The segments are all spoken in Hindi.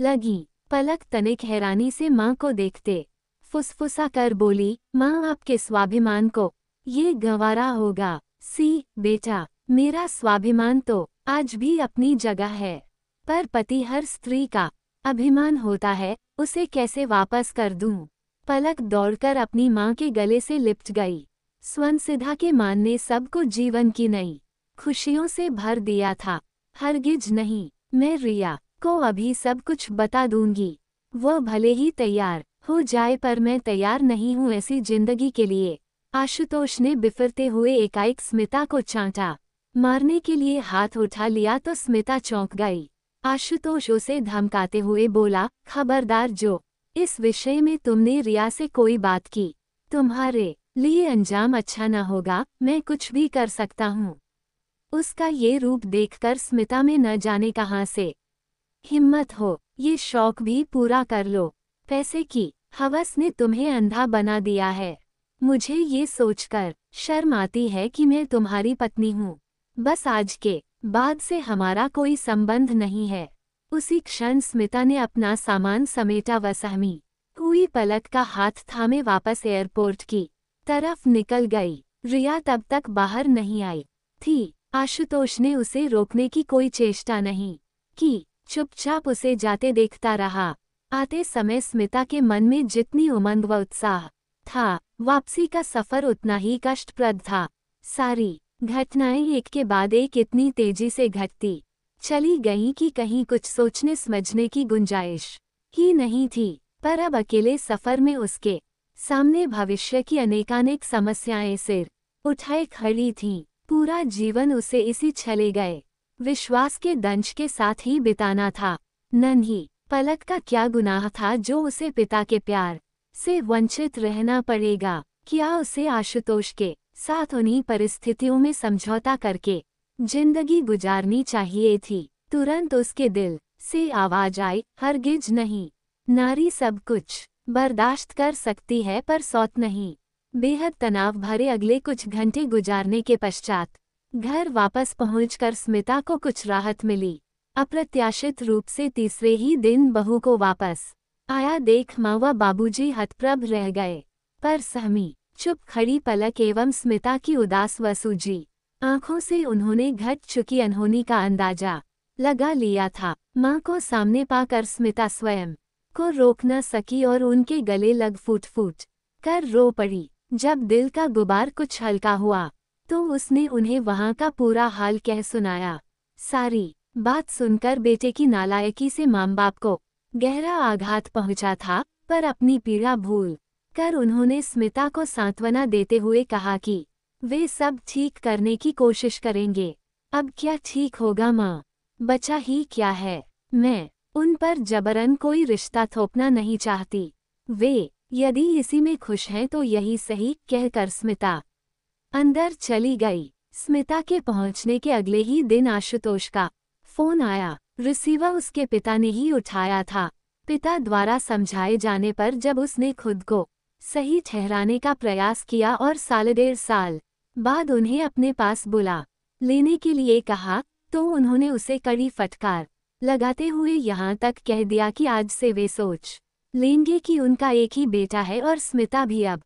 लगी। पलक तनिक हैरानी से माँ को देखते। फुसफुसा कर बोली, माँ, आपके स्वाभिमान को ये गंवारा होगा। सी, बेटा, मेरा स्वाभिमान तो आज भी अपनी जगह है। पर पति हर स्त्री का अभिमान होता है, उसे कैसे वापस कर दूँ? पलक दौड़कर अपनी माँ के गले से लिपट गई। स्वनसिधा के मान ने सबको जीवन की नई खुशियों से भर दिया था। हरगिज नहीं, मैं रिया। को अभी सब कुछ बता दूँगी। वो भले ही तैयार हो जाए पर मैं तैयार नहीं हूँ ऐसी ज़िंदगी के लिए। आशुतोष ने बिफरते हुए एकाएक स्मिता को चांटा। मारने के लिए हाथ उठा लिया तो स्मिता चौंक गई। आशुतोष उसे धमकाते हुए बोला, खबरदार जो, इस विषय में तुमने रिया से कोई बात की। तुम्हारे लिए अंजाम अच्छा न होगा, मैं कुछ भी कर सकता हूँ। उसका ये रूप देखकर स्मिता में न जाने कहाँ से हिम्मत हो, ये शौक भी पूरा कर लो। पैसे की हवस ने तुम्हें अंधा बना दिया है। मुझे ये सोचकर शर्म आती है कि मैं तुम्हारी पत्नी हूँ। बस आज के बाद से हमारा कोई संबंध नहीं है। उसी क्षण स्मिता ने अपना सामान समेटा व सहमी, हुई पलक का हाथ थामे वापस एयरपोर्ट की तरफ़ निकल गई। रिया तब तक बाहर नहीं आई। थी, आशुतोष ने उसे रोकने की कोई चेष्टा नहीं की। चुपचाप उसे जाते देखता रहा। आते समय स्मिता के मन में जितनी उमंग व उत्साह था, वापसी का सफ़र उतना ही कष्टप्रद था। सारी घटनाएँ एक के बाद एक इतनी तेज़ी से घटती चली गईं कि कहीं कुछ सोचने समझने की गुंजाइश ही नहीं थी, पर अब अकेले सफ़र में उसके सामने भविष्य की अनेकानेक समस्याएँ सिर उठाए खड़ी थीं। पूरा जीवन उसे इसी छले गए। विश्वास के दंश के साथ ही बिताना था। नन्ही, पलक का क्या गुनाह था जो उसे पिता के प्यार से वंचित रहना पड़ेगा? क्या उसे आशुतोष के साथ उन्हीं परिस्थितियों में समझौता करके ज़िंदगी गुजारनी चाहिए थी? तुरंत उसके दिल से आवाज़ आई, हरगिज नहीं। नारी सब कुछ बर्दाश्त कर सकती है पर सौत नहीं। बेहद तनाव भरे अगले कुछ घंटे गुजारने के पश्चात घर वापस पहुंचकर स्मिता को कुछ राहत मिली। अप्रत्याशित रूप से तीसरे ही दिन बहू को वापस आया देख माँ व बाबूजी हतप्रभ रह गए। पर सहमी, चुप खड़ी पलक एवं स्मिता की उदास व सूजी आँखों से उन्होंने घट चुकी अनहोनी का अंदाज़ा लगा लिया था। माँ को सामने पाकर स्मिता स्वयं को रोक न सकी और उनके गले लग फूट फूट कर रो पड़ी। जब दिल का गुबार कुछ हल्का हुआ तो उसने उन्हें वहाँ का पूरा हाल कह सुनाया। सारी बात सुनकर बेटे की नालायकी से माम बाप को गहरा आघात पहुँचा था, पर अपनी पीड़ा भूल कर उन्होंने स्मिता को सांत्वना देते हुए कहा कि वे सब ठीक करने की कोशिश करेंगे। अब क्या ठीक होगा माँ? बचा ही क्या है? मैं उन पर जबरन कोई रिश्ता थोपना नहीं चाहती। वे यदि इसी में खुश हैं तो यही सही कहकर स्मिता अंदर चली गई। स्मिता के पहुँचने के अगले ही दिन आशुतोष का फ़ोन आया। रिसीवर उसके पिता ने ही उठाया था। पिता द्वारा समझाए जाने पर जब उसने खुद को सही ठहराने का प्रयास किया और साल डेढ़ साल बाद उन्हें अपने पास बुला लेने के लिए कहा तो उन्होंने उसे कड़ी फटकार लगाते हुए यहाँ तक कह दिया कि आज से वे सोच लेंगे कि उनका एक ही बेटा है और स्मिता भी अब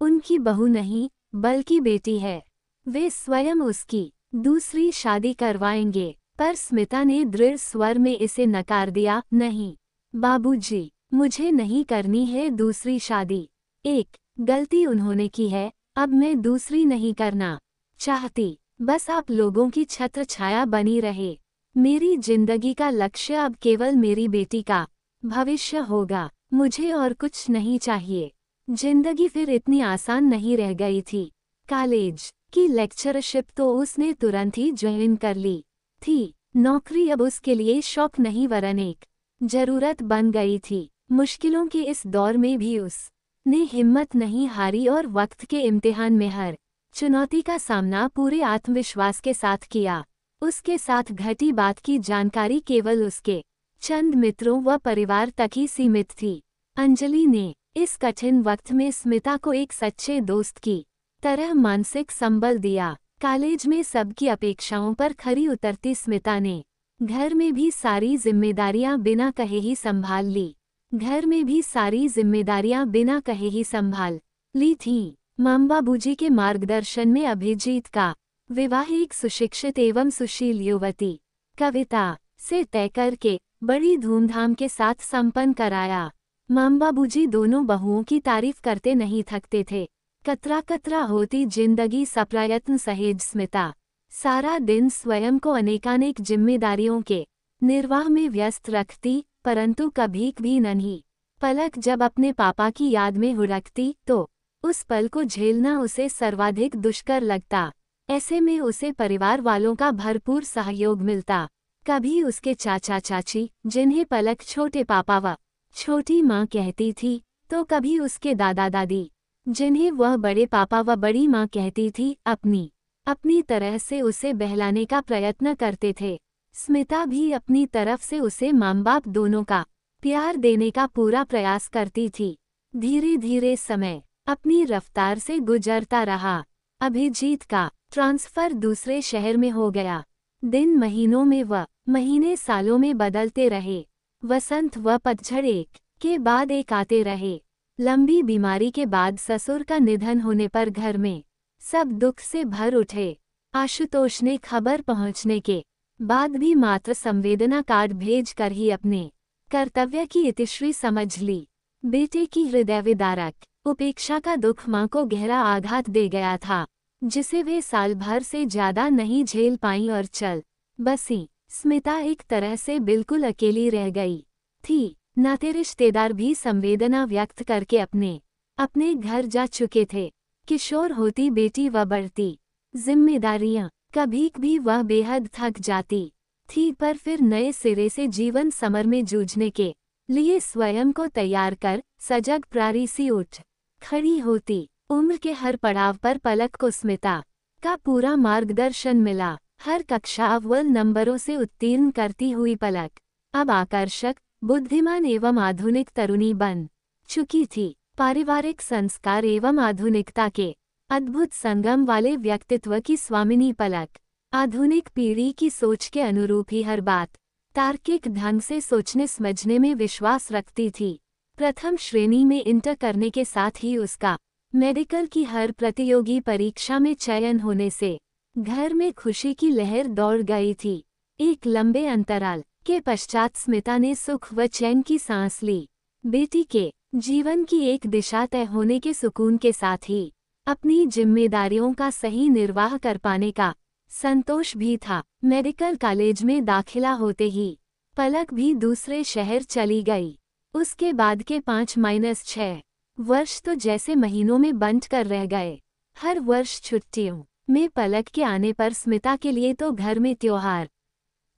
उनकी बहू नहीं बल्कि बेटी है। वे स्वयं उसकी दूसरी शादी करवाएँगे पर स्मिता ने दृढ़ स्वर में इसे नकार दिया नहीं बाबूजी, मुझे नहीं करनी है दूसरी शादी। एक गलती उन्होंने की है अब मैं दूसरी नहीं करना चाहती। बस आप लोगों की छत्र छाया बनी रहे। मेरी ज़िंदगी का लक्ष्य अब केवल मेरी बेटी का भविष्य होगा। मुझे और कुछ नहीं चाहिए। ज़िंदगी फिर इतनी आसान नहीं रह गई थी। कॉलेज की लेक्चरशिप तो उसने तुरंत ही ज्वाइन कर ली थी। नौकरी अब उसके लिए शौक नहीं, वरन एक ज़रूरत बन गई थी। मुश्किलों के इस दौर में भी उस ने हिम्मत नहीं हारी और वक्त के इम्तिहान में हर चुनौती का सामना पूरे आत्मविश्वास के साथ किया। उसके साथ घटी बात की जानकारी केवल उसके चंद मित्रों व परिवार तक ही सीमित थी। अंजलि ने इस कठिन वक्त में स्मिता को एक सच्चे दोस्त की तरह मानसिक संबल दिया। कॉलेज में सबकी अपेक्षाओं पर खरी उतरती स्मिता ने घर में भी सारी जिम्मेदारियाँ बिना कहे ही संभाल ली। घर में भी सारी जिम्मेदारियाँ बिना कहे ही संभाल ली थी। माम बाबूजी के मार्गदर्शन में अभिजीत का विवाह एक सुशिक्षित एवं सुशील युवती, कविता से तय करके बड़ी धूमधाम के साथ संपन्न कराया। माम बाबूजी दोनों बहुओं की तारीफ़ करते नहीं थकते थे। कतरा कतरा होती ज़िंदगी सप्रयत्न सहेज स्मिता। सारा दिन स्वयं को अनेकानेक जिम्मेदारियों के निर्वाह में व्यस्त रखती, परंतु कभी भी नहीं। पलक जब अपने पापा की याद में हुड़कती तो उस पल को झेलना उसे सर्वाधिक दुष्कर लगता। ऐसे में उसे परिवार वालों का भरपूर सहयोग मिलता। कभी उसके चाचा चाची जिन्हें पलक छोटे पापा व छोटी माँ कहती थी तो कभी उसके दादा दादी जिन्हें वह बड़े पापा व बड़ी माँ कहती थी, अपनी अपनी तरह से उसे बहलाने का प्रयत्न करते थे। स्मिता भी अपनी तरफ़ से उसे माँ बाप दोनों का प्यार देने का पूरा प्रयास करती थी। धीरे धीरे समय अपनी रफ्तार से गुजरता रहा। अभिजीत का ट्रांसफ़र दूसरे शहर में हो गया। दिन महीनों में व महीने सालों में बदलते रहे। वसंत व पतझड़ एक के बाद एक आते रहे। लंबी बीमारी के बाद ससुर का निधन होने पर घर में सब दुख से भर उठे। आशुतोष ने खबर पहुँचने के बाद भी मात्र संवेदना कार्ड भेज कर ही अपने कर्तव्य की इतिश्री समझ ली। बेटे की हृदय विदारक उपेक्षा का दुख माँ को गहरा आघात दे गया था, जिसे वे साल भर से ज़्यादा नहीं झेल पाई और चल बसी। स्मिता एक तरह से बिल्कुल अकेली रह गई। थी। नाते रिश्तेदार भी संवेदना व्यक्त करके अपने अपने घर जा चुके थे। किशोर होती बेटी व बढ़ती। जिम्मेदारियाँ। कभी भी वह बेहद थक जाती। थी पर फिर नए सिरे से जीवन समर में जूझने के लिए स्वयं को तैयार कर सजग प्रारी सी उठ खड़ी होती। उम्र के हर पड़ाव पर पलक को स्मिता का पूरा मार्गदर्शन मिला। हर कक्षा अव्वल नंबरों से उत्तीर्ण करती हुई पलक। अब आकर्षक, बुद्धिमान एवं आधुनिक तरुणी बन चुकी थी। पारिवारिक संस्कार एवं आधुनिकता के अद्भुत संगम वाले व्यक्तित्व की स्वामिनी पलक। आधुनिक पीढ़ी की सोच के अनुरूप ही हर बात तार्किक ढंग से सोचने समझने में विश्वास रखती थी। प्रथम श्रेणी में इंटर करने के साथ ही उसका मेडिकल की हर प्रतियोगी परीक्षा में चयन होने से घर में खुशी की लहर दौड़ गई थी। एक लंबे अंतराल के पश्चात स्मिता ने सुख व चैन की सांस ली। बेटी के जीवन की एक दिशा तय होने के सुकून के साथ ही अपनी जिम्मेदारियों का सही निर्वाह कर पाने का संतोष भी था। मेडिकल कॉलेज में दाखिला होते ही पलक भी दूसरे शहर चली गई। उसके बाद के पाँच माइनस छः वर्ष तो जैसे महीनों में बंट कर रह गए। हर वर्ष छुट्टियों में पलक के आने पर स्मिता के लिए तो घर में त्योहार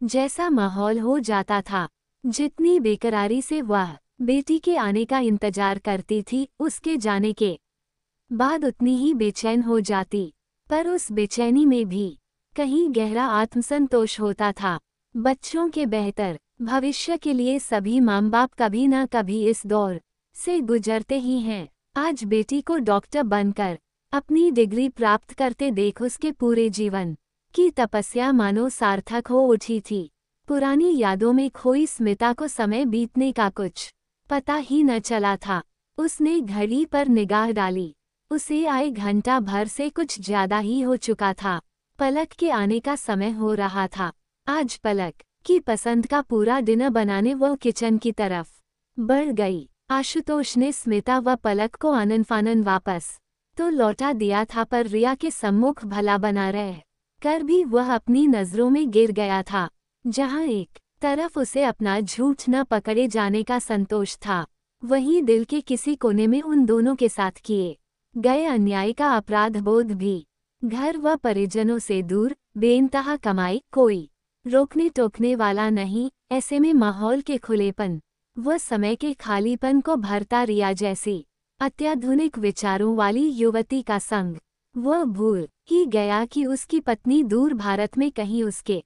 जैसा माहौल हो जाता था। जितनी बेकरारी से वह बेटी के आने का इंतज़ार करती थी, उसके जाने के बाद उतनी ही बेचैन हो जाती। पर उस बेचैनी में भी कहीं गहरा आत्मसंतोष होता था। बच्चों के बेहतर भविष्य के लिए सभी माम बाप कभी न कभी इस दौर से गुजरते ही हैं। आज बेटी को डॉक्टर बनकर अपनी डिग्री प्राप्त करते देख उसके पूरे जीवन की तपस्या मानो सार्थक हो उठी थी। पुरानी यादों में खोई स्मिता को समय बीतने का कुछ पता ही न चला था। उसने घड़ी पर निगाह डाली। उसे आए घंटा भर से कुछ ज़्यादा ही हो चुका था। पलक के आने का समय हो रहा था। आज पलक की पसंद का पूरा डिनर बनाने वो किचन की तरफ़ बढ़ गई। आशुतोष ने स्मिता व पलक को आनन फानन वापस तो लौटा दिया था पर रिया के सम्मुख भला बना रहे। कर भी वह अपनी नज़रों में गिर गया था, जहाँ एक तरफ़ उसे अपना झूठ न पकड़े जाने का संतोष था, वहीं दिल के किसी कोने में उन दोनों के साथ किए गए अन्याय का अपराध बोध भी। घर व परिजनों से दूर बेनतहा कमाई कोई रोकने टोकने वाला नहीं, ऐसे में माहौल के खुलेपन वह समय के खालीपन को भरता रिया जैसी अत्याधुनिक विचारों वाली युवती का संग। वह भूल ही गया कि उसकी पत्नी दूर भारत में कहीं उसके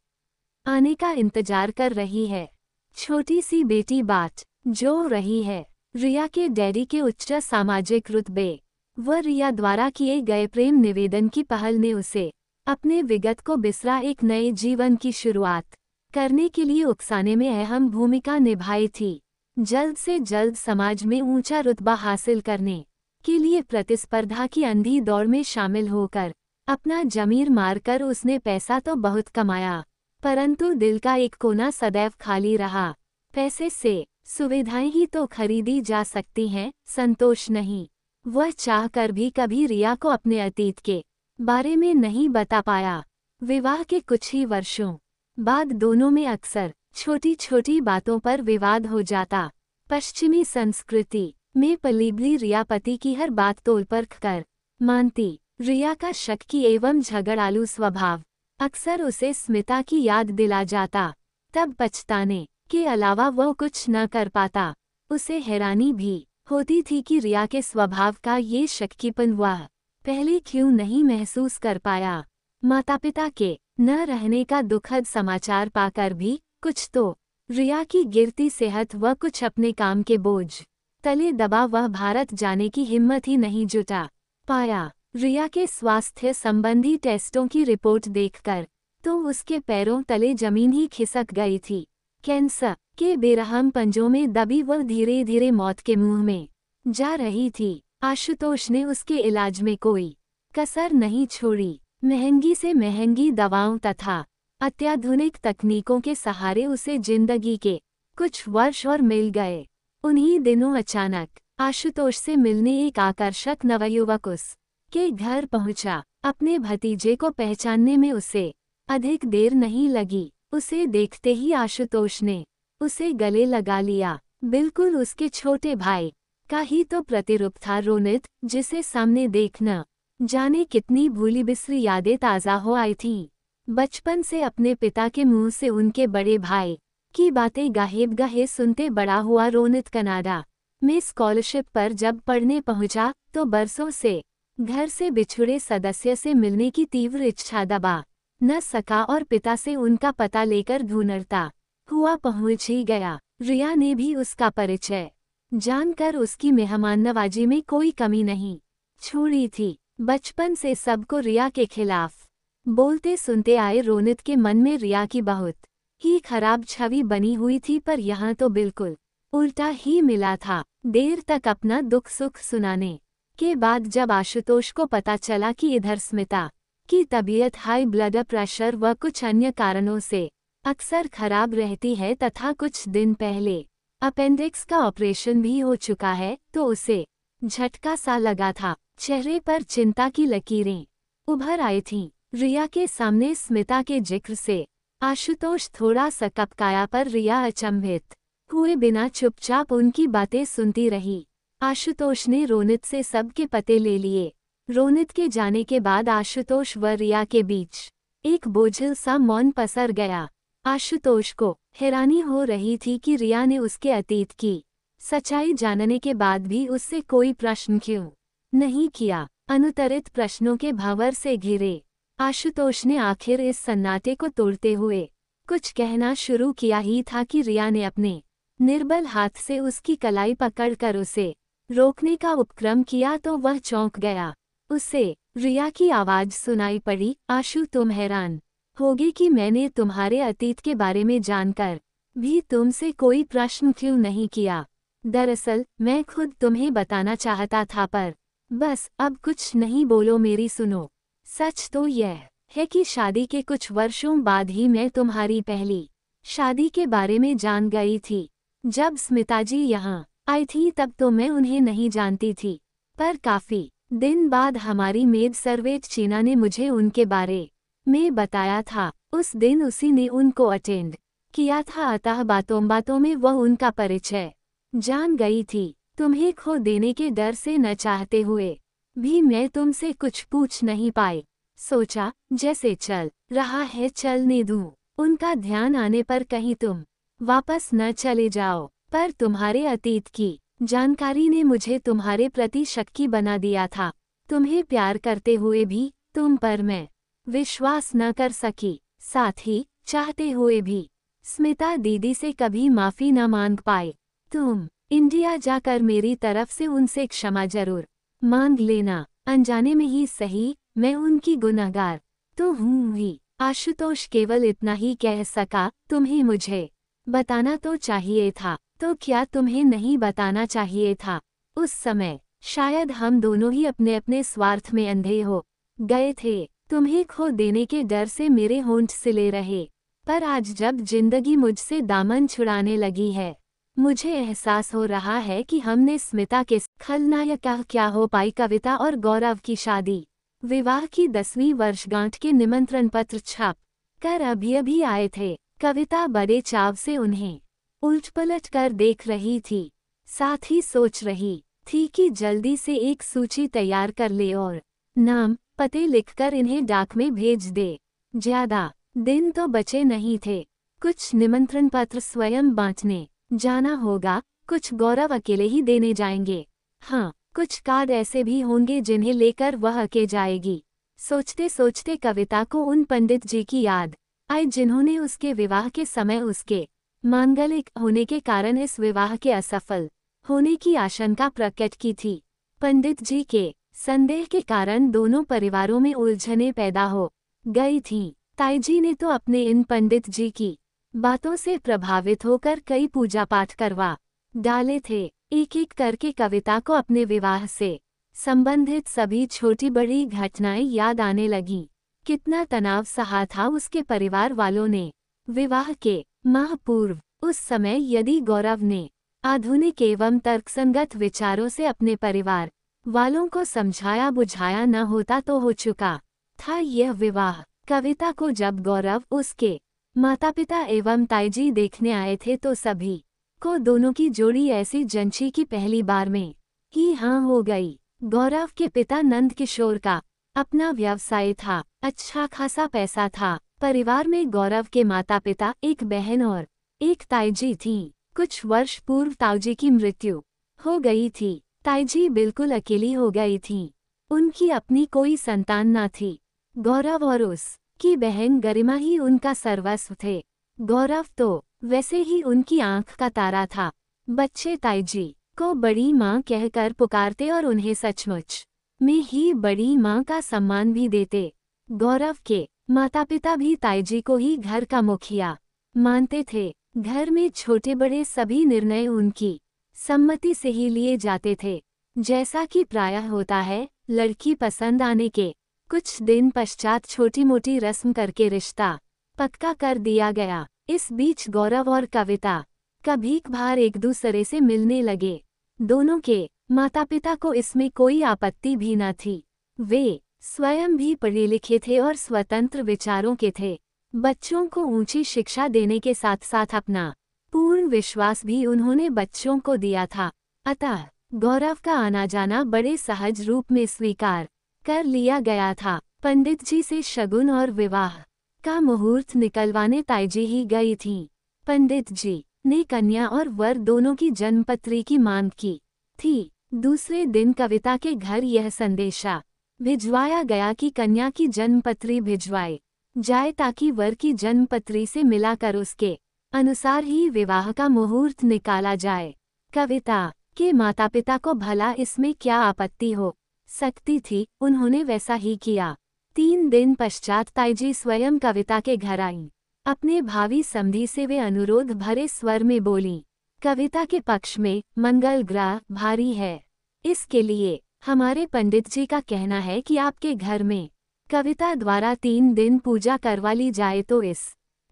आने का इंतज़ार कर रही है। छोटी सी बेटी बात जो रही है। रिया के डैडी के उच्च सामाजिक रुतबे। वह रिया द्वारा किए गए प्रेम निवेदन की पहल ने उसे अपने विगत को बिसरा एक नए जीवन की शुरुआत करने के लिए उकसाने में अहम भूमिका निभाई थी। जल्द से जल्द समाज में ऊँचा रुतबा हासिल करने के लिए प्रतिस्पर्धा की अंधी दौड़ में शामिल होकर अपना जमीर मारकर उसने पैसा तो बहुत कमाया, परंतु दिल का एक कोना सदैव खाली रहा। पैसे से सुविधाएँ ही तो खरीदी जा सकती हैं, संतोष नहीं। वह चाह कर भी कभी रिया को अपने अतीत के बारे में नहीं बता पाया। विवाह के कुछ ही वर्षों बाद दोनों में अक्सर छोटी छोटी बातों पर विवाद हो जाता। पश्चिमी संस्कृति में पलीबली रियापति की हर बात तोल परख कर मानती। रिया का शक्की एवं झगड़ालू स्वभाव। अक्सर उसे स्मिता की याद दिला जाता। तब पछताने के अलावा वह कुछ न कर पाता। उसे हैरानी भी होती थी कि रिया के स्वभाव का ये शक्कीपन वह पहले क्यों नहीं महसूस कर पाया। माता पिता के न रहने का दुखद समाचार पाकर भी कुछ तो। रिया की गिरती सेहत व कुछ अपने काम के बोझ। तले दबा वह भारत जाने की हिम्मत ही नहीं जुटा। पाया, रिया के स्वास्थ्य संबंधी टेस्टों की रिपोर्ट देखकर तो उसके पैरों तले ज़मीन ही खिसक गई थी। कैंसर के बेरहम पंजों में दबी वह धीरे धीरे मौत के मुँह में जा रही थी। आशुतोष ने उसके इलाज में कोई कसर नहीं छोड़ी। महँगी से महँगी दवाओं तथा अत्याधुनिक तकनीकों के सहारे उसे ज़िंदगी के कुछ वर्ष और मिल गए। उन्हीं दिनों अचानक आशुतोष से मिलने एक आकर्षक नवयुवक उस के घर पहुँचा। अपने भतीजे को पहचानने में उसे अधिक देर नहीं लगी। उसे देखते ही आशुतोष ने उसे गले लगा लिया। बिल्कुल उसके छोटे भाई का ही तो प्रतिरूप था रोनित, जिसे सामने देखना, जाने कितनी भूली बिसरी यादें ताज़ा हो आई थीं। बचपन से अपने पिता के मुँह से उनके बड़े भाई की बातें गाहेब गाहे सुनते बड़ा हुआ रोनित कनाडा। में स्कॉलरशिप पर जब पढ़ने पहुँचा तो बरसों से घर से बिछुड़े सदस्य से मिलने की तीव्र इच्छा दबा। न सका और पिता से उनका पता लेकर ढूंढता हुआ पहुँच ही गया। रिया ने भी उसका परिचय जानकर उसकी मेहमान नवाजी में कोई कमी नहीं छोड़ी थी। बचपन से सबको रिया के खिलाफ बोलते सुनते आए रोनित के मन में रिया की बहुत ही खराब छवि बनी हुई थी, पर यहाँ तो बिल्कुल उल्टा ही मिला था। देर तक अपना दुख सुख सुनाने के बाद जब आशुतोष को पता चला कि इधर स्मिता की तबीयत हाई ब्लड प्रेशर व कुछ अन्य कारणों से अक्सर खराब रहती है तथा कुछ दिन पहले अपेंडिक्स का ऑपरेशन भी हो चुका है तो उसे झटका सा लगा था। चेहरे पर चिंता की लकीरें उभर आई थीं। रिया के सामने स्मिता के ज़िक्र से आशुतोष थोड़ा सा कपकाया पर रिया अचंभित हुए बिना चुपचाप उनकी बातें सुनती रही। आशुतोष ने रोनित से सबके पते ले लिए। रोनित के जाने के बाद आशुतोष व रिया के बीच एक बोझिल सा मौन पसर गया। आशुतोष को हैरानी हो रही थी कि रिया ने उसके अतीत की सच्चाई जानने के बाद भी उससे कोई प्रश्न क्यों नहीं किया। अनुतरित प्रश्नों के भावर से घिरे। आशुतोष ने आखिर इस सन्नाटे को तोड़ते हुए कुछ कहना शुरू किया ही था कि रिया ने अपने निर्बल हाथ से उसकी कलाई पकड़कर उसे रोकने का उपक्रम किया तो वह चौंक गया। उसे रिया की आवाज़ सुनाई पड़ी, आशु, तुम हैरान होगी कि मैंने तुम्हारे अतीत के बारे में जानकर भी तुमसे कोई प्रश्न क्यों नहीं किया। दरअसल, मैं खुद तुम्हें बताना चाहता था पर बस अब कुछ नहीं बोलो मेरी सुनो। सच तो यह है कि शादी के कुछ वर्षों बाद ही मैं तुम्हारी पहली शादी के बारे में जान गई थी। जब स्मिता जी यहाँ आई थी तब तो मैं उन्हें नहीं जानती थी, पर काफ़ी दिन बाद हमारी मेद सर्वेट चीना ने मुझे उनके बारे में बताया था। उस दिन उसी ने उनको अटेंड किया था। अतः बातों बातों में वह उनका परिचय जान गई थी। तुम्हें खो देने के डर से न चाहते हुए भी मैं तुमसे कुछ पूछ नहीं पाई। सोचा, जैसे चल रहा है चलने दूँ। उनका ध्यान आने पर कहीं तुम वापस न चले जाओ। पर तुम्हारे अतीत की जानकारी ने मुझे तुम्हारे प्रति शक्की बना दिया था। तुम्हें प्यार करते हुए भी तुम पर मैं विश्वास न कर सकी। साथ ही चाहते हुए भी स्मिता दीदी से कभी माफ़ी न मांग पाए तुम इंडिया जाकर मेरी तरफ़ से उनसे क्षमा ज़रूर मांग लेना। अनजाने में ही सही, मैं उनकी गुनाहगार। तो हूँ ही। आशुतोष केवल इतना ही कह सका, तुम्हें मुझे बताना तो चाहिए था। तो क्या तुम्हें नहीं बताना चाहिए था? उस समय। शायद हम दोनों ही अपने अपने स्वार्थ में अंधे हो गए थे। तुम्हें खो देने के डर से मेरे होंठ सिले रहे। पर आज जब ज़िंदगी मुझसे दामन छुड़ाने लगी है मुझे एहसास हो रहा है कि हमने स्मिता के खलनायक क्या हो पाई कविता और गौरव की शादी। विवाह की दसवीं वर्षगांठ के निमंत्रण पत्र छाप कर अभी अभी आए थे। कविता बड़े चाव से उन्हें उलट पलट कर देख रही थी। साथ ही सोच रही थी कि जल्दी से एक सूची तैयार कर ले और नाम, पते लिखकर इन्हें डाक में भेज दे। ज़्यादा दिन तो बचे नहीं थे। कुछ निमंत्रण पत्र स्वयं बांटने जाना होगा, कुछ गौरव अकेले ही देने जाएँगे। हाँ कुछ कार्ड ऐसे भी होंगे जिन्हें लेकर वह अके जाएगी। सोचते सोचते कविता को उन पंडित जी की याद आई जिन्होंने उसके विवाह के समय उसके मांगलिक होने के कारण इस विवाह के असफल होने की आशंका प्रकट की थी। पंडित जी के संदेह के कारण दोनों परिवारों में उलझने पैदा हो गई थीं। ताईजी ने तो अपने इन पंडित जी की बातों से प्रभावित होकर कई पूजा पाठ करवा डाले थे। एक एक करके कविता को अपने विवाह से संबंधित सभी छोटी बड़ी घटनाएँ याद आने लगीं। कितना तनाव सहा था उसके परिवार वालों ने। विवाह के माह पूर्व उस समय यदि गौरव ने आधुनिक एवं तर्कसंगत विचारों से अपने परिवार वालों को समझाया बुझाया न होता तो हो चुका था यह विवाह। कविता को जब गौरव उसके माता पिता एवं ताईजी देखने आए थे तो सभी को दोनों की जोड़ी ऐसी जंची की पहली बार में ही हाँ हो गई। गौरव के पिता नंद किशोर का अपना व्यवसाय था अच्छा खासा पैसा था। परिवार में गौरव के माता पिता एक बहन और एक ताईजी थी। कुछ वर्ष पूर्व ताऊजी की मृत्यु हो गई थी। ताईजी बिल्कुल अकेली हो गई थी। उनकी अपनी कोई संतान न थी। गौरव और उस की बहन गरिमा ही उनका सर्वस्व थे। गौरव तो वैसे ही उनकी आँख का तारा था। बच्चे ताईजी को बड़ी माँ कहकर पुकारते और उन्हें सचमुच में ही बड़ी माँ का सम्मान भी देते। गौरव के माता पिता भी ताईजी को ही घर का मुखिया मानते थे। घर में छोटे बड़े सभी निर्णय उनकी सम्मति से ही लिए जाते थे। जैसा कि प्रायः होता है, लड़की पसंद आने के कुछ दिन पश्चात छोटी मोटी रस्म करके रिश्ता पक्का कर दिया गया। इस बीच गौरव और कविता कभी भार एक दूसरे से मिलने लगे। दोनों के माता पिता को इसमें कोई आपत्ति भी न थी। वे स्वयं भी पढ़े लिखे थे और स्वतंत्र विचारों के थे। बच्चों को ऊँची शिक्षा देने के साथ साथ अपना पूर्ण विश्वास भी उन्होंने बच्चों को दिया था। अतः गौरव का आना जाना बड़े सहज रूप में स्वीकार कर लिया गया था। पंडित जी से शगुन और विवाह का मुहूर्त निकलवाने ताईजी ही गई थी। पंडित जी ने कन्या और वर दोनों की जन्मपत्री की मांग की थी। दूसरे दिन कविता के घर यह संदेशा भिजवाया गया कि कन्या की जन्मपत्री भिजवाए जाए ताकि वर की जन्मपत्री से मिलाकर उसके अनुसार ही विवाह का मुहूर्त निकाला जाए। कविता के माता पिता को भला इसमें क्या आपत्ति हो? सकती थी, उन्होंने वैसा ही किया। तीन दिन पश्चात ताईजी स्वयं कविता के घर आईं। अपने भावी समधी से वे अनुरोध भरे स्वर में बोली, कविता के पक्ष में मंगल ग्रह भारी है। इसके लिए हमारे पंडित जी का कहना है कि आपके घर में कविता द्वारा तीन दिन पूजा करवा ली जाए तो इस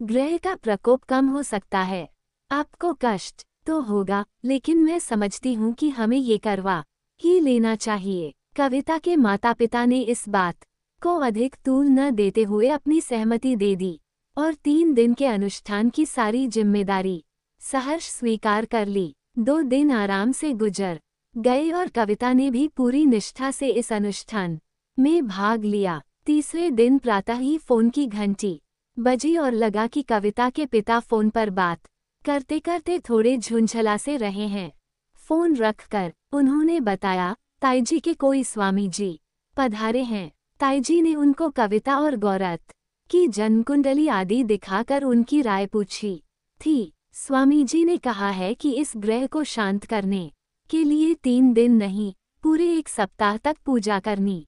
ग्रह का प्रकोप कम हो सकता है। आपको कष्ट तो होगा, लेकिन मैं समझती हूँ कि हमें ये करवा ही लेना चाहिए। कविता के माता पिता ने इस बात को अधिक तूल न देते हुए अपनी सहमति दे दी और तीन दिन के अनुष्ठान की सारी ज़िम्मेदारी सहर्ष स्वीकार कर ली। दो दिन आराम से गुजर गए और कविता ने भी पूरी निष्ठा से इस अनुष्ठान में भाग लिया। तीसरे दिन प्रातः ही फ़ोन की घंटी बजी और लगा कि कविता के पिता फ़ोन पर बात करते करते थोड़े झुंझला से रहे हैं। फ़ोन रखकर उन्होंने बताया ताईजी के कोई स्वामी जी। पधारे हैं। ताईजी ने उनको कविता और गौरत की जन्मकुंडली आदि दिखाकर उनकी राय पूछी। थी, स्वामी जी ने कहा है कि इस ग्रह को शांत करने के लिए तीन दिन नहीं, पूरे एक सप्ताह तक पूजा करनी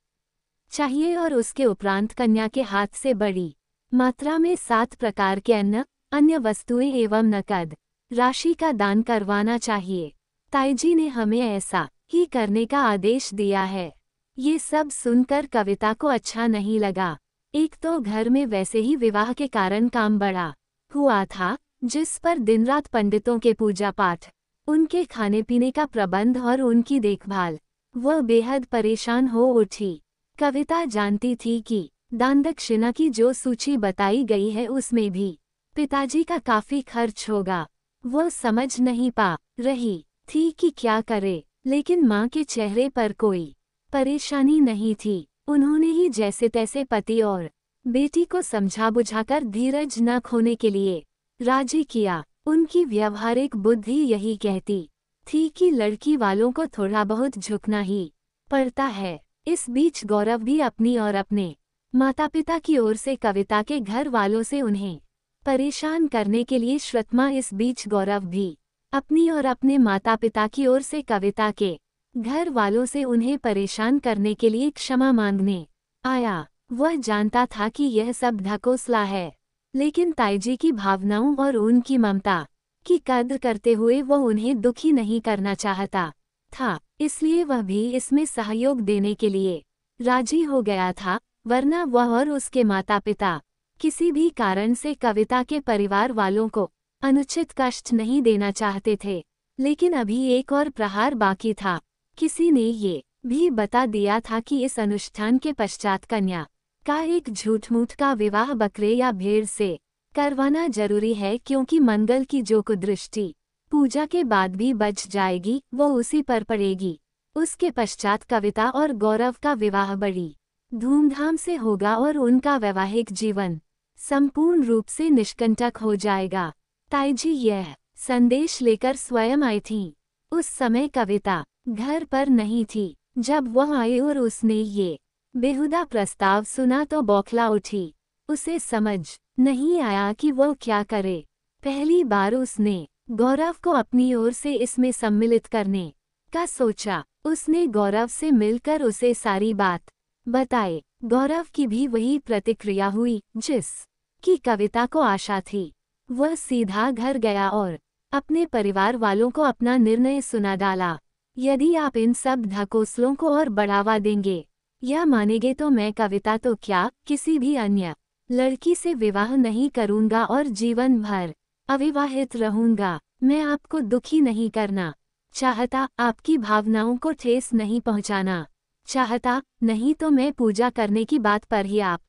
चाहिए और उसके उपरांत कन्या के हाथ से बड़ी मात्रा में सात प्रकार के अन्न, अन्य वस्तुएँ एवं नकद, राशि का दान करवाना चाहिए। ताईजी ने, हमें ऐसा ही करने का आदेश दिया है। ये सब सुनकर कविता को अच्छा नहीं लगा। एक तो घर में वैसे ही विवाह के कारण काम बढ़ा। हुआ था, जिस पर दिन रात पंडितों के पूजा पाठ उनके खाने पीने का प्रबंध और उनकी देखभाल, वह बेहद परेशान हो उठी। कविता जानती थी कि दान दक्षिणा की जो सूची बताई गई है उसमें भी पिताजी का काफ़ी खर्च होगा। वह समझ नहीं पा रही थी कि क्या करे। लेकिन माँ के चेहरे पर कोई परेशानी नहीं थी। उन्होंने ही जैसे तैसे पति और बेटी को समझा बुझाकर धीरज न खोने के लिए राज़ी किया। उनकी व्यवहारिक बुद्धि यही कहती थी कि लड़की वालों को थोड़ा बहुत झुकना ही पड़ता है। इस बीच गौरव भी अपनी और अपने माता पिता की ओर से कविता के घर वालों से उन्हें परेशान करने के लिए श्रतमा इस बीच गौरव भी अपनी और अपने माता पिता की ओर से कविता के घर वालों से उन्हें परेशान करने के लिए क्षमा मांगने आया। वह जानता था कि यह सब ढकोसला है, लेकिन ताईजी की भावनाओं और उनकी ममता की कद्र करते हुए वह उन्हें दुखी नहीं करना चाहता था, इसलिए वह भी इसमें सहयोग देने के लिए राज़ी हो गया था, वरना वह और उसके माता पिता किसी भी कारण से कविता के परिवार वालों को अनुचित कष्ट नहीं देना चाहते थे, लेकिन अभी एक और प्रहार बाकी था। किसी ने ये भी बता दिया था कि इस अनुष्ठान के पश्चात कन्या का एक झूठ मूठ का विवाह बकरे या भेड़ से करवाना ज़रूरी है क्योंकि मंगल की जो कुदृष्टि पूजा के बाद भी बच जाएगी, वो उसी पर पड़ेगी। उसके पश्चात कविता और गौरव का विवाह बड़ी धूमधाम से होगा और उनका वैवाहिक जीवन संपूर्ण रूप से निष्कंटक हो जाएगा। ताईजी, यह संदेश लेकर स्वयं आई थी। उस समय कविता घर पर नहीं थी। जब वह आई और उसने ये बेहुदा प्रस्ताव सुना तो बौखला उठी। उसे समझ नहीं आया कि वह क्या करे। पहली बार उसने गौरव को अपनी ओर से इसमें सम्मिलित करने का सोचा। उसने गौरव से मिलकर उसे सारी बात बताए गौरव की भी वही प्रतिक्रिया हुई, जिस की कविता को आशा थी। वह सीधा घर गया और अपने परिवार वालों को अपना निर्णय सुना डाला। यदि आप इन सब ढकोसलों को और बढ़ावा देंगे, या मानेंगे तो मैं कविता तो क्या, किसी भी अन्य लड़की से विवाह नहीं करूँगा और जीवन भर अविवाहित रहूँगा, मैं आपको दुखी नहीं करना। चाहता आपकी भावनाओं को ठेस नहीं पहुंचाना। चाहता नहीं तो मैं पूजा करने की बात पर ही आप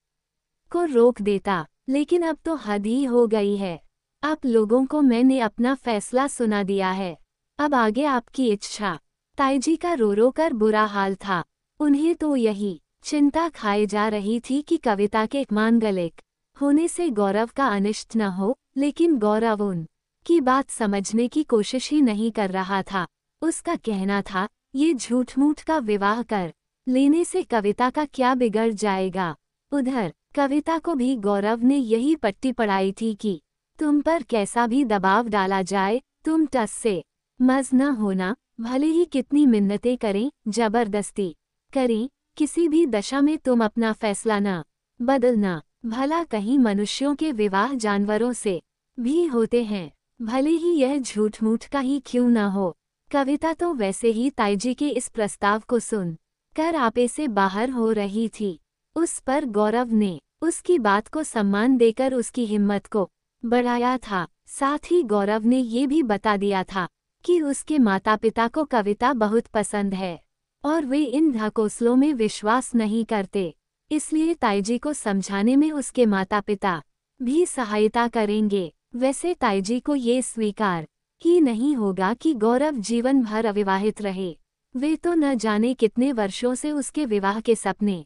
को रोक देता, लेकिन अब तो हद ही हो गई है। आप लोगों को मैंने अपना फैसला सुना दिया है। अब आगे आपकी इच्छा। ताईजी का रो रो कर बुरा हाल था। उन्हें तो यही चिंता खाए जा रही थी कि कविता के मानगलिक होने से गौरव का अनिष्ट न हो, लेकिन गौरव उन की बात समझने की कोशिश ही नहीं कर रहा था। उसका कहना था, ये झूठ मूठ का विवाह कर लेने से कविता का क्या बिगड़ जाएगा? उधर कविता को भी गौरव ने यही पट्टी पढ़ाई थी कि तुम पर कैसा भी दबाव डाला जाए, तुम टस से। मज न होना, भले ही कितनी मिन्नतें करें, ज़बरदस्ती। करें, किसी भी दशा में तुम अपना फैसला न। बदलना भला कहीं मनुष्यों के विवाह जानवरों से भी होते हैं। भले ही यह झूठ मूठ का ही क्यों न हो। कविता तो वैसे ही ताईजी के इस प्रस्ताव को सुन कर आपे से बाहर हो रही थी। उस पर गौरव ने उसकी बात को सम्मान देकर उसकी हिम्मत को बढ़ाया था। साथ ही गौरव ने ये भी बता दिया था कि उसके माता पिता को कविता बहुत पसंद है और वे इन ढकोसलों में विश्वास नहीं करते, इसलिए ताईजी को समझाने में उसके माता पिता भी सहायता करेंगे। वैसे ताईजी को ये स्वीकार ही नहीं होगा कि गौरव जीवन भर अविवाहित रहे। वे तो न जाने कितने वर्षों से उसके विवाह के सपने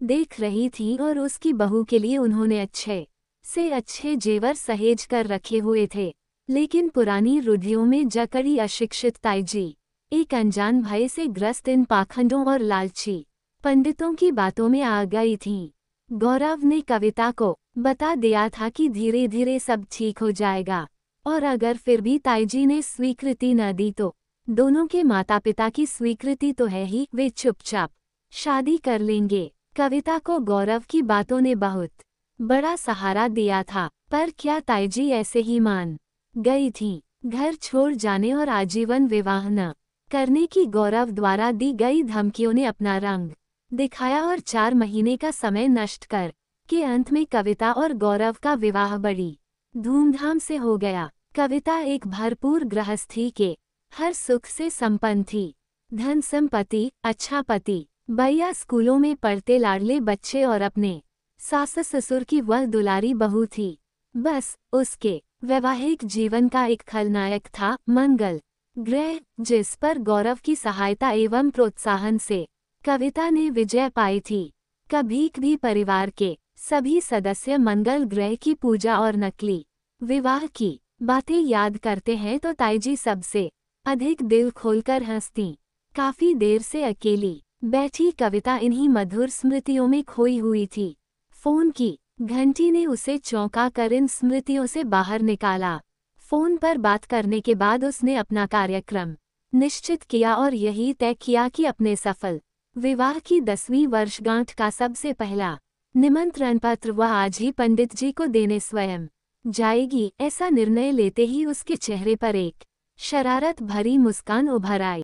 देख रही थी और उसकी बहू के लिए उन्होंने अच्छे से अच्छे जेवर सहेज कर रखे हुए थे। लेकिन पुरानी रुधियों में जकड़ी अशिक्षित ताईजी एक अनजान भय से ग्रस्त इन पाखंडों और लालची, पंडितों की बातों में आ गई थीं। गौरव ने कविता को बता दिया था कि धीरे धीरे सब ठीक हो जाएगा, और अगर फिर भी ताईजी ने स्वीकृति न दी तो। दोनों के माता पिता की स्वीकृति तो है ही, वे चुपचाप शादी कर लेंगे। कविता को गौरव की बातों ने बहुत बड़ा सहारा दिया था, पर क्या ताईजी ऐसे ही मान गई थी? घर छोड़ जाने और आजीवन विवाह न करने की गौरव द्वारा दी गई धमकियों ने अपना रंग दिखाया और चार महीने का समय नष्ट कर के अंत में कविता और गौरव का विवाह बड़ी धूमधाम से हो गया। कविता एक भरपूर गृहस्थी के हर सुख से संपन्न थी। धन संपत्ति अच्छा पति भैया स्कूलों में पढ़ते लाडले बच्चे और अपने सास ससुर की वह दुलारी बहू थी। बस उसके वैवाहिक जीवन का एक खलनायक था मंगल। ग्रह, जिस पर गौरव की सहायता एवं प्रोत्साहन से कविता ने विजय पाई थी। कभी भी परिवार के सभी सदस्य मंगल ग्रह की पूजा और नकली विवाह की बातें याद करते हैं तो ताईजी सबसे अधिक दिल खोलकर हंसती। काफ़ी देर से अकेली बैठी कविता इन्हीं मधुर स्मृतियों में खोई हुई थी। फ़ोन की। घंटी ने उसे चौंका कर इन स्मृतियों से बाहर निकाला। फ़ोन पर बात करने के बाद उसने अपना कार्यक्रम निश्चित किया और यही तय किया कि अपने सफल विवाह की दसवीं वर्षगांठ का सबसे पहला निमंत्रण पत्र वह आज ही पंडित जी को देने स्वयं जाएगी, ऐसा निर्णय लेते ही उसके चेहरे पर एक शरारत भरी मुस्कान उभर आई।